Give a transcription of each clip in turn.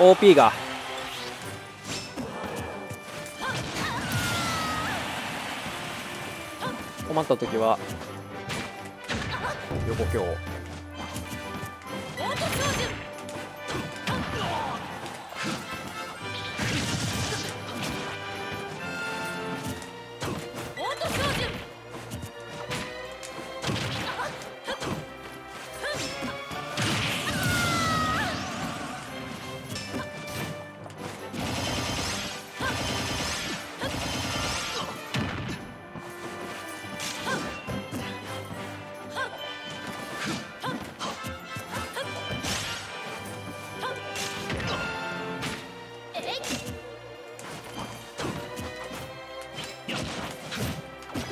OP が。困った時は。横強。オー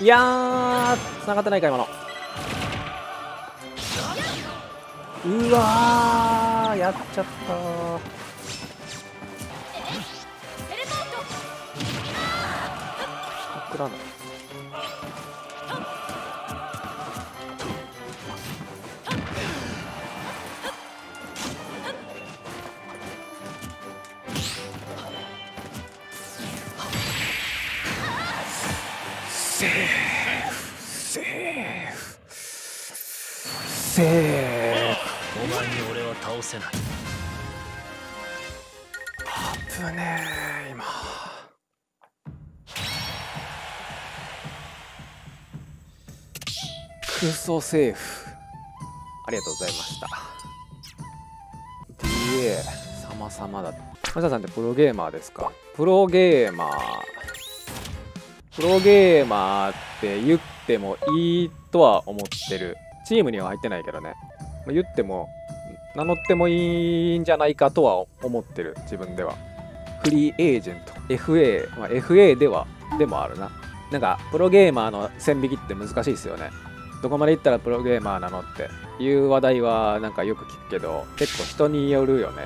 いいやー繋がってないか今の。うわーやっちゃった。テレポートくらないセーフセーフセーフお前に俺は倒せない。危ねえ今。クソセーフ。ありがとうございました。DA 様々だ。マサさんってプロゲーマーですか？プロゲーマー。プロゲーマーって言ってもいいとは思ってる。チームには入ってないけどね。言っても名乗ってもいいんじゃないかとは思ってる。自分では。フリーエージェント。FA、まあ、FA ではでもあるな。なんかプロゲーマーの線引きって難しいですよね。どこまでいったらプロゲーマーなのっていう話題はなんかよく聞くけど結構人によるよね。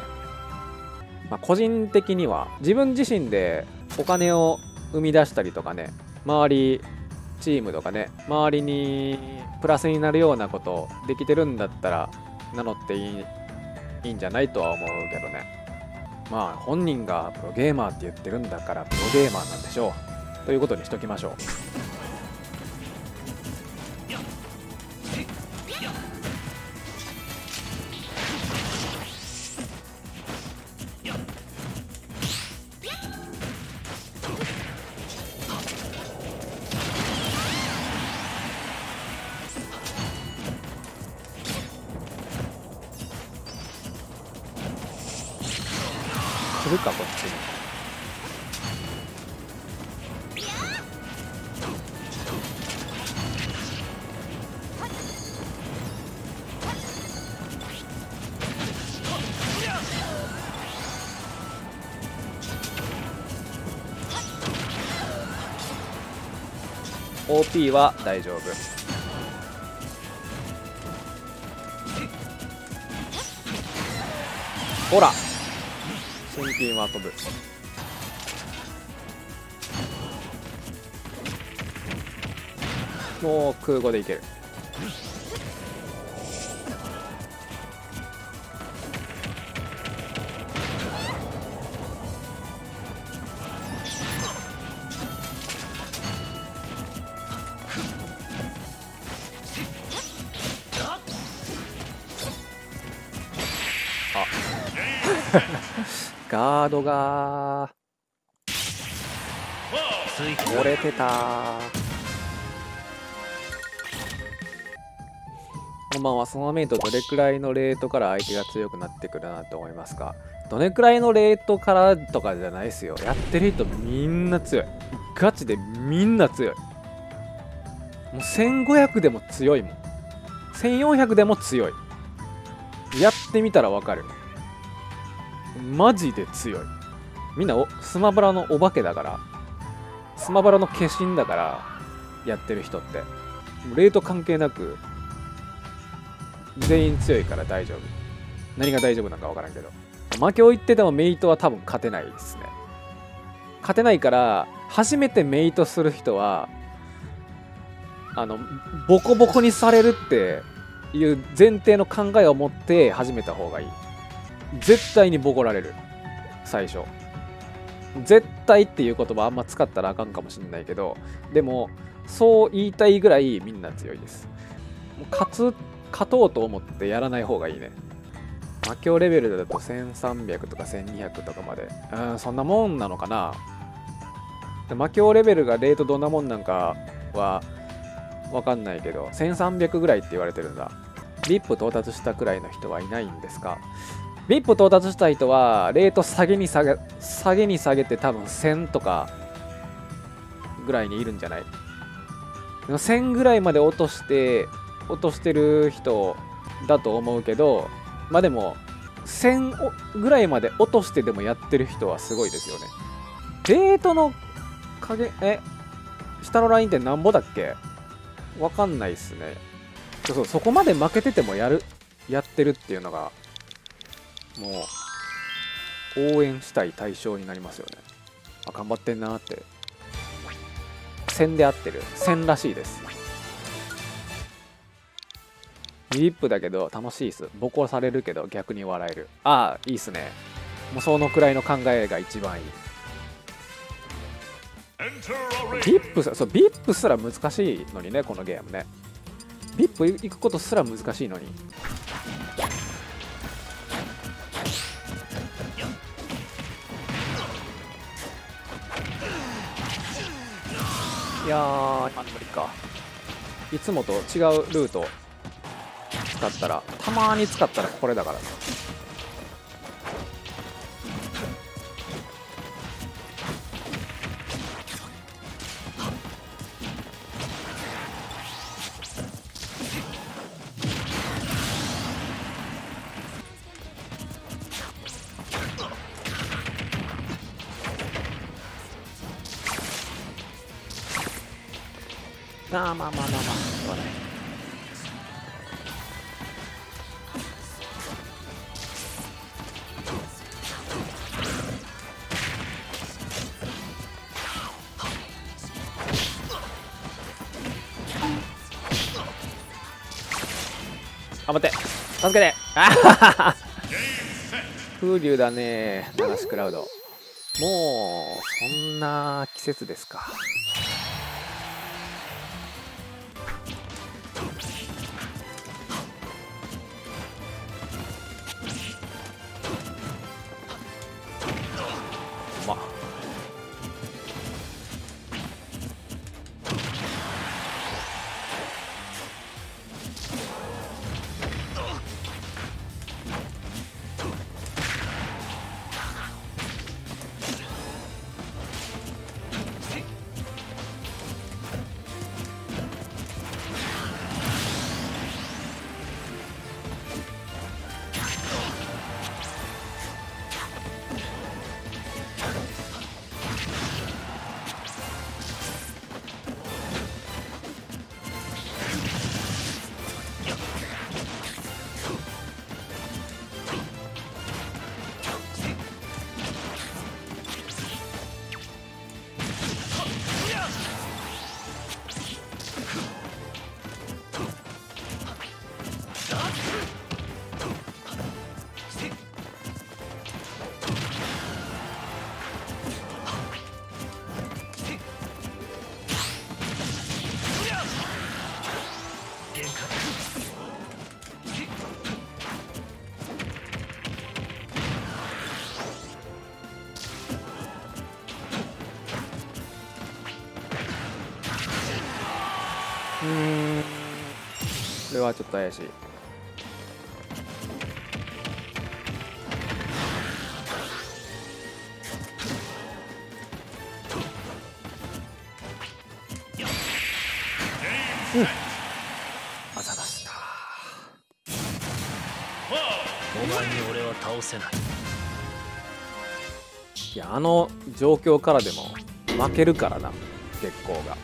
まあ個人的には自分自身でお金を生み出したりとかね周りチームとかね周りにプラスになるようなことできてるんだったら名乗っていいいいんじゃないとは思うけどね。まあ本人がプロゲーマーって言ってるんだからプロゲーマーなんでしょう。ということにしときましょう。来るかこっちに。OP は大丈夫。ほら。新品は飛ぶ。もう空語でいける。ガードが追加折れてたこんばんは、そのメイトどれくらいのレートから相手が強くなってくるなと思いますかどれくらいのレートからとかじゃないですよ。やってる人みんな強い。ガチでみんな強い。もう1500でも強いもん。1400でも強い。やってみたらわかる。ねマジで強い。みんなスマブラのお化けだから。スマブラの化身だから、やってる人って。レート関係なく、全員強いから大丈夫。何が大丈夫なのか分からんけど負けを言っててもメイトは多分勝てないですね勝てないから初めてメイトする人はあのボコボコにされるっていう前提の考えを持って始めた方がいい絶対にボコられる。最初。絶対っていう言葉あんま使ったらあかんかもしれないけどでもそう言いたいぐらいみんな強いです。勝つ勝とうと思ってやらない方がいいね。魔境レベルだと1300とか1200とかまで。うんそんなもんなのかな。魔境レベルがレートどんなもんなんかはわかんないけど1300ぐらいって言われてるんだ。VIP 到達したくらいの人はいないんですか？VIP 到達した人はレート下げに下げ下げに下げて多分1000とかぐらいにいるんじゃない？でも1000ぐらいまで落として落としてる人だと思うけどまあでも1000ぐらいまで落としてでもやってる人はすごいですよね。レートの影え下のラインってなんぼだっけ？わかんないっすね。そうそうそこまで負けててもやるやってるっていうのがもう応援したい対象になりますよね。あ頑張ってんなって。線で合ってる。線らしいです。ミリップだけど楽しいっす。ボコされるけど逆に笑える。ああいいっすね。もうそのくらいの考えが一番いい。ビップさそうビップすら難しいのにねこのゲームね。ビップ行くことすら難しいのに。やー。あ無理か。いつもと違うルート使ったらたまに使ったらこれだからなああまあまあまあまあ。しょうがない。頑張って。助けて。あ 風流だね。流しクラウド。もうそんな季節ですかれはちょっと怪しい。うん。あざましたお前に俺は倒せない。いやあの状況からでも負けるからな月光が